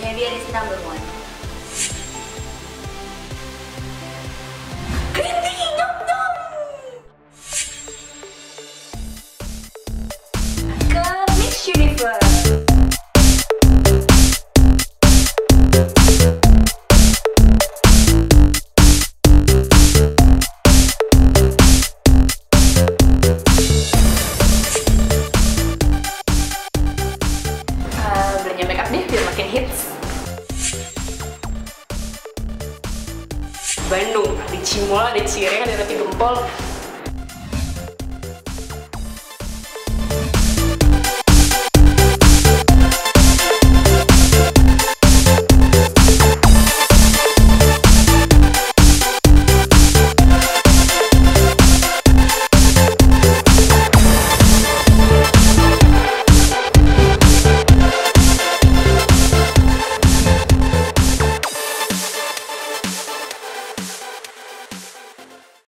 me viene estando bueno. Hits. Bandung, di Cimola, di Cireng, ada roti gempol.